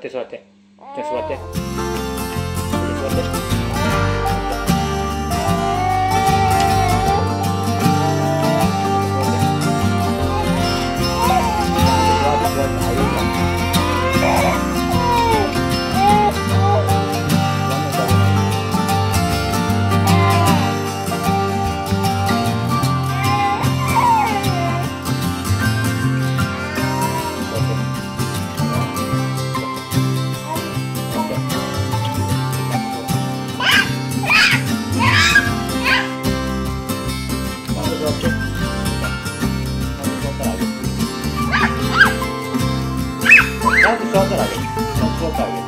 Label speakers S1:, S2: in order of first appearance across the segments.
S1: って座って。ットアカラでノットアカラで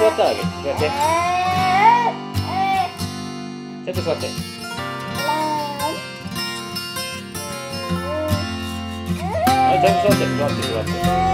S1: 座ったらあげる。座うって。ちゃんと座って。あ、ちゃんと座って、座って、座って。